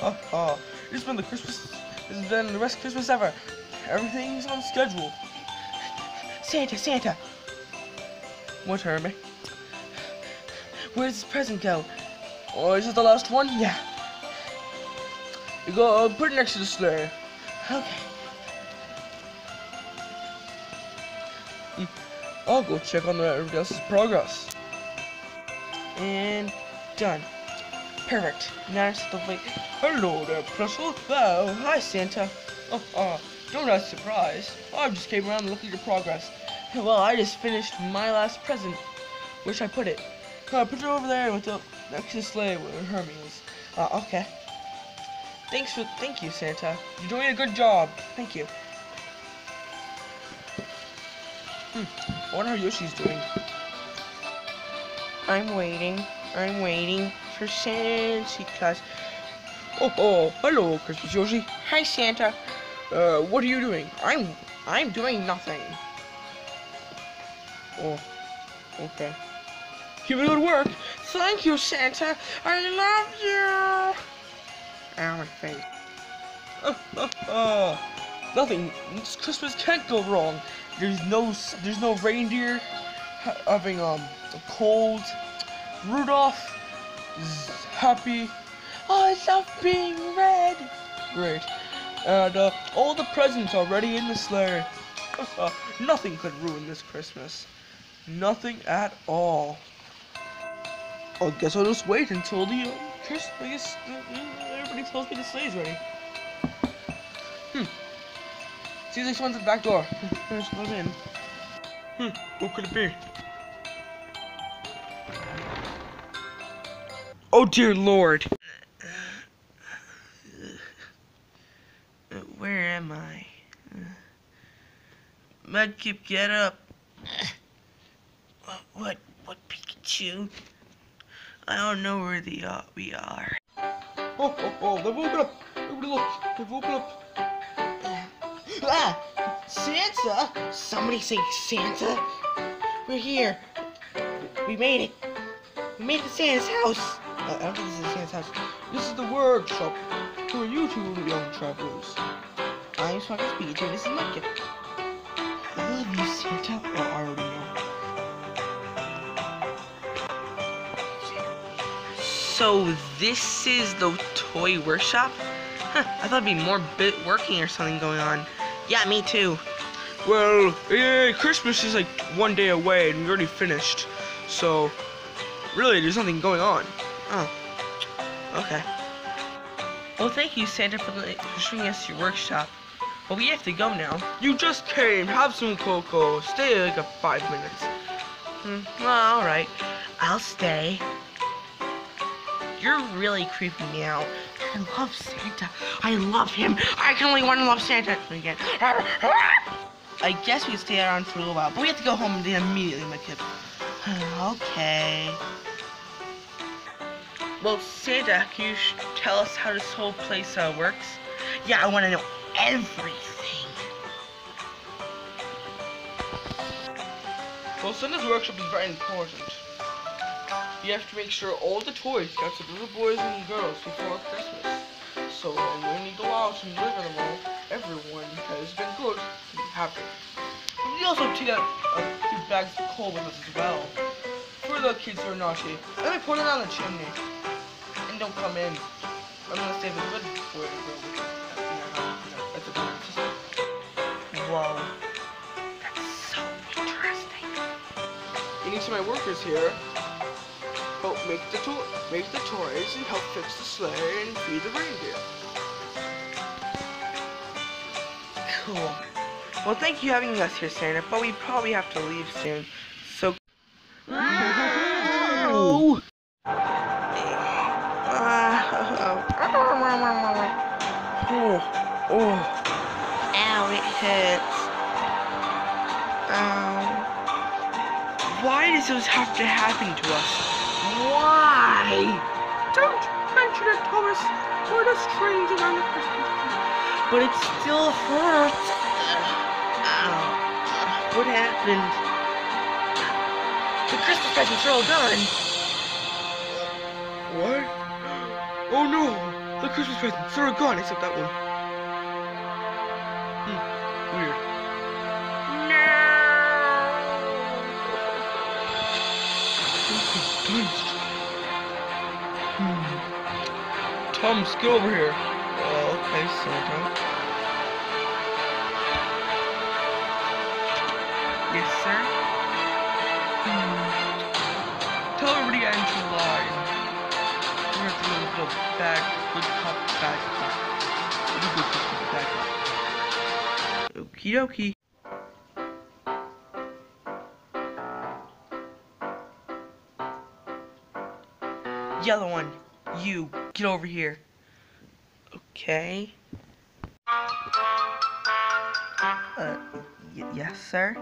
This has been the Christmas. it's been the best Christmas ever. Everything's on schedule. Santa, Santa. What, Hermie? Where does this present go? Oh, is it the last one? Yeah. You go uh, put it next to the sleigh. Okay. I'll go check on the everybody else's progress. And done. Perfect. Now I just have to wait. Hello there. Oh, hi, Santa. Oh, oh, don't act surprised. I just came around to look at your progress. Well, I just finished my last present. Where should I put it? Uh, put it over there with the next to sleigh where Hermie is. Uh, okay. Thanks for, thank you, Santa. You're doing a good job. Thank you. Hmm. I wonder how Yoshi's doing. I'm waiting. I'm waiting for Santa Claus. Oh, oh, hello, Christmas Yoshi. Hi, Santa. Uh, what are you doing? I'm, I'm doing nothing. Oh, okay. Keep it good work. Thank you, Santa. I love you. Ow, my face. Oh, oh, oh. Nothing. This Christmas can't go wrong. There's no, there's no reindeer having um a cold. Rudolph is happy. I love being red. Great. And uh, all the presents are ready in the sleigh. Nothing could ruin this Christmas. Nothing at all. I guess I'll just wait until the uh, Chris. I guess uh, everybody tells me the sleigh's ready. Hmm. See this one's at the back door. Let's let in. Hmm. Who could it be? Oh dear lord. Where am I? Mudkip, get up. What, what, what, Pikachu? I don't know where the, uh, we are. Oh, oh, oh, they've woken up. Everybody look, they've woken up. Ah, Santa? Somebody say Santa? We're here. We made it. We made it to Santa's house. Uh, I don't think this is Santa's house. This is the workshop. Who are you two young travelers? I'm Smoker Speed, and this is Mudkip. I love you, Santa. Oh, I already know. So this is the toy workshop? Huh, I thought it'd be more bit working or something going on. Yeah, me too. Well, yeah, Christmas is like one day away and we already finished. So, really, there's nothing going on. Oh. Okay. Well, thank you, Santa, for, for showing us your workshop. But we have to go now. You just came. Have some cocoa. Stay like a five minutes. Hmm. Well, alright. I'll stay. You're really creeping me out. I love Santa. I love him. I can only want to love Santa again. I guess we stay around for a little while, but we have to go home and immediately, my kid. okay. Well, Santa, can you tell us how this whole place uh, works? Yeah, I want to know everything. Well, Santa's workshop is very important. You have to make sure all the toys get to the little boys and girls before Christmas. So when you go out and deliver them all, everyone has been good and happy. We also take out a few bags of coal with us as well. For the kids who are naughty. Let me put it on the chimney. And don't come in. I'm gonna save a good boy to go Whoa. That's so interesting. You need some of my workers here help make the to make the toys and help fix the sleigh and feed the reindeer. Cool. Well, thank you for having us here, Santa, but we probably have to leave soon. Does this have to happen to us? Why? Don't mention it, Thomas. We're just trains around the Christmas tree. But it still hurts. Ow. What happened? The Christmas presents are all gone. What? Oh no! The Christmas presents, they're gone except that one. Thomas, get over here. Oh, okay, Santa. Yes, sir. Hmm. Tell everybody the line. We're gonna do a little bad, good cop, bad cop. Good cop, bad cop. Okie dokie. Yellow one, you, get over here. Okay. Uh, yes, sir.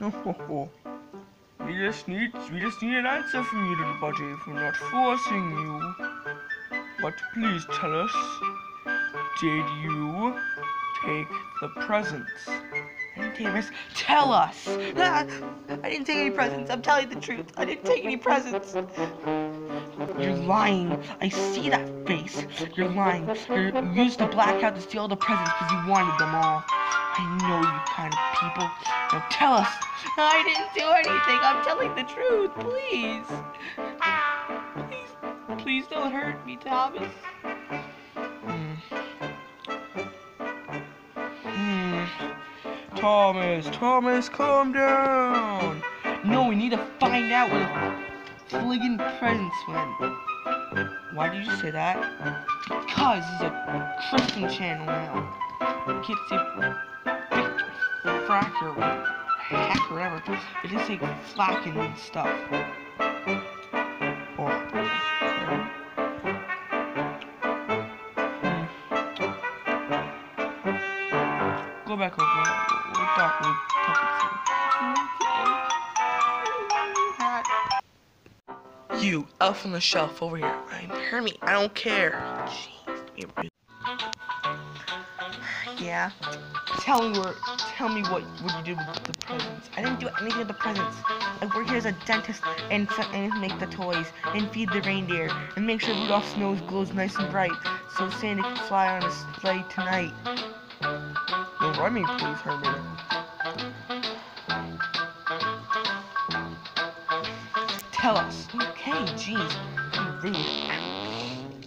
we just need, we just need an answer from you, little buddy. if We're not forcing you, but please tell us, did you take the presents? Davis, tell us. I didn't take any presents. I'm telling you the truth. I didn't take any presents. You're lying. I see that face. You're lying. You're, you used the blackout to steal the presents because you wanted them all. I know you kind of people. Now tell us. I didn't do anything. I'm telling the truth. Please. Please, please don't hurt me, Thomas. Hmm. Hmm. Thomas, Thomas, calm down. No, we need to find out where the fliggin' presents went. Why did you say that? Because is a Christian channel now. Can't say big frack or heck or whatever. It just say flacking and stuff. Talk it elf on the shelf, over here. I'm Hermie. I don't care. Jeez. Yeah. Tell me where. Tell me what what you did with the presents. I didn't do anything with the presents. I work here as a dentist and and make the toys and feed the reindeer and make sure Rudolph's nose glows nice and bright so Santa can fly on his sleigh tonight. No rhyming, please, Hermie. Tell us. Okay, jeez. You rude.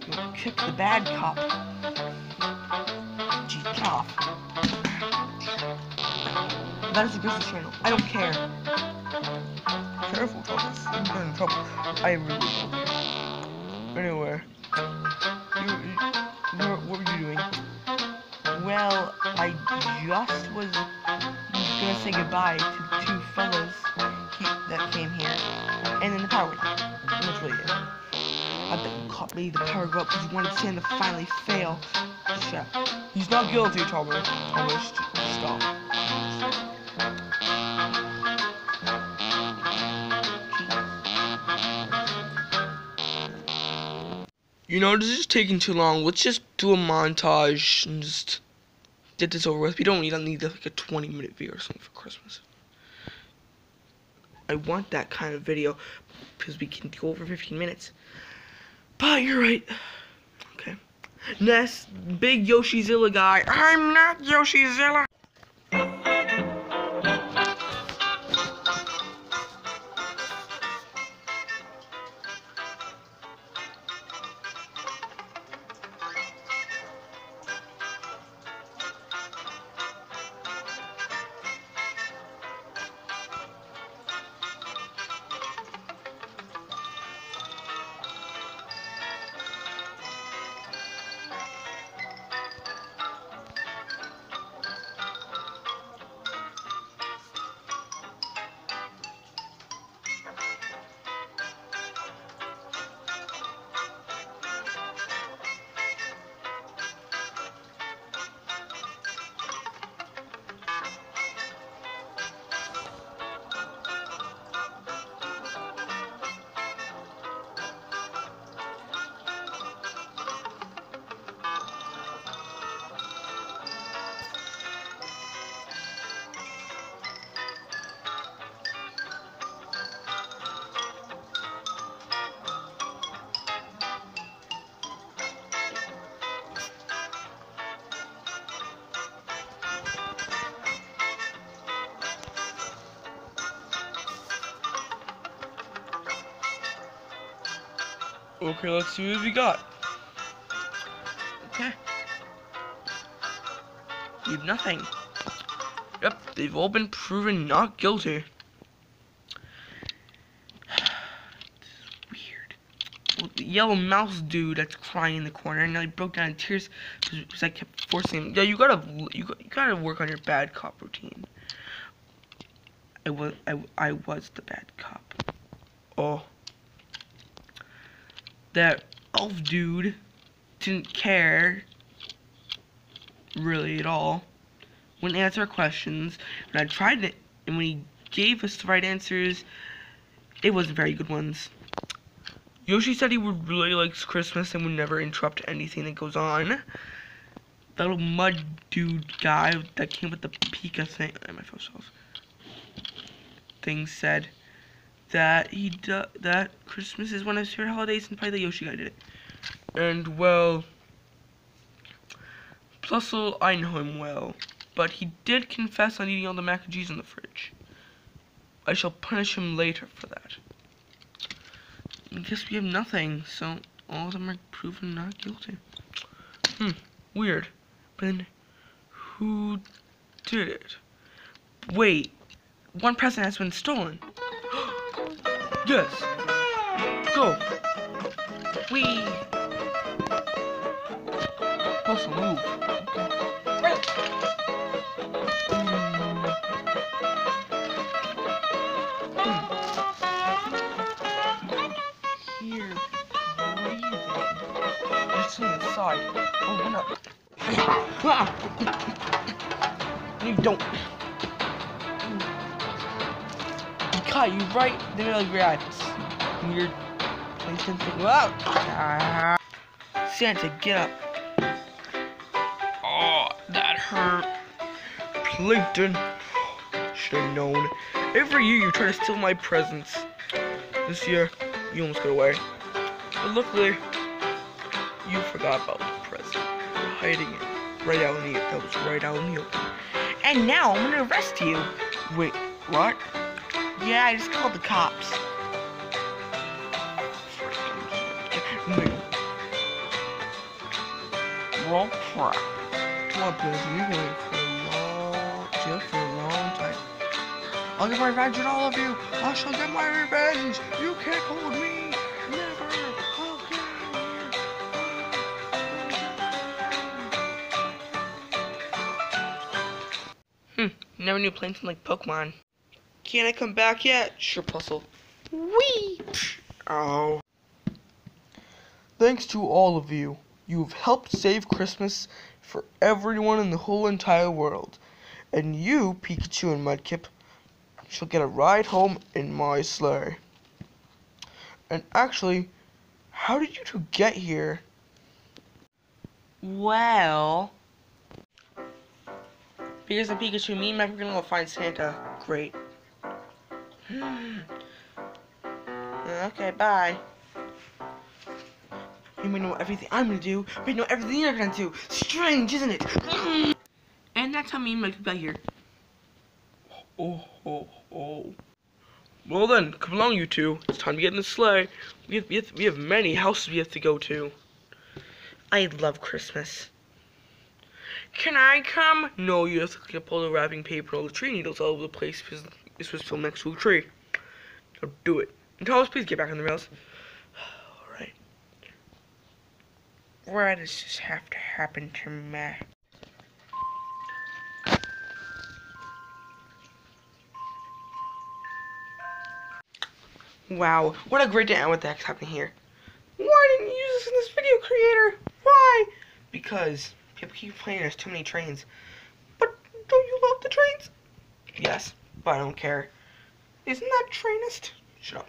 You kick the bad cop. Jeez, get off. That is a business channel. I don't care. Careful, Thomas. You're in trouble. I really don't care. Anyway. You, you, what, what were you doing? Well, I just was gonna say goodbye to two and then the power went out. Really it. I bet you caught me the power go up because you wanted Santa to finally fail. Up. He's not guilty, Thomas. Thomas, stop. You know, this is taking too long. Let's just do a montage and just get this over with. We don't need, I need like a 20 minute video or something for Christmas. I want that kind of video because we can go over 15 minutes. But you're right. Okay. Next, big Yoshizilla guy. I'm not Yoshizilla. Okay, let's see what we got. Okay. We have nothing. Yep, they've all been proven not guilty. weird. Well, the yellow mouse dude that's crying in the corner, and now he broke down in tears because I kept forcing him. Yeah, you gotta, you, got- you gotta work on your bad cop routine. I was, I, I was the bad cop. Oh. That elf dude didn't care really at all. Wouldn't answer questions. and I tried it, and when he gave us the right answers, it wasn't very good ones. Yoshi said he would really likes Christmas and would never interrupt anything that goes on. That little mud dude guy that came with the Pika thing, uh, my phone off. Thing said that he that Christmas is one of his favorite holidays, and probably the Yoshi guy did it. And well, Plusle, I know him well, but he did confess on eating all the mac and cheese in the fridge. I shall punish him later for that. I guess we have nothing, so all of them are proven not guilty. Hmm, weird. But then, who did it? Wait, one present has been stolen. Yes. Go. We. Also move. Okay. Here, breathing. Let's see inside. Oh, no. Ah! You don't. Kai, you right there like rats. Weird placing thing. Wow. Santa, get up. Oh, that hurt. Plankton. Should have known. Every year you try to steal my presents. This year, you almost got away. But luckily, you forgot about the present. Hiding it right out in the that was right out in the open. And now I'm gonna arrest you. Wait, what? Yeah, I just called the cops. Well, crap. Come on, please. We've been for a long, jail for a long time. I'll get my revenge on all of you. I shall get my revenge. You can't hold me. Never. Get. Hmm. Never knew Plankton like Pokemon. Can I come back yet? Sure, Plusle. Wee. Oh. Thanks to all of you. You've helped save Christmas for everyone in the whole entire world. And you, Pikachu and Mudkip, shall get a ride home in my sleigh. And actually, how did you two get here? Well, Because of Pikachu, me and Mike are gonna go find Santa. Great. Okay, bye. You may know everything I'm gonna do, but you know everything you're gonna do. Strange, isn't it? and that's how me and Mike got here. Oh, oh, oh. Well then, come along, you two. It's time to get in the sleigh. We have, we have, we have many houses we have to go to. I love Christmas. Can I come? No, you have to clean up all the wrapping paper and all the tree needles all over the place because this was filmed next to a tree. Now do it. And Thomas, please get back on the rails. Alright. Why does this have to happen to me? Wow, what a great day. What the heck's happening here? Why didn't you use this in this video, creator? Why? Because people keep playing there's too many trains. But don't you love the trains? Yes, but I don't care. Isn't that trainist? Shut up.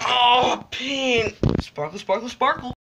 Oh, pain. Sparkle, sparkle, sparkle.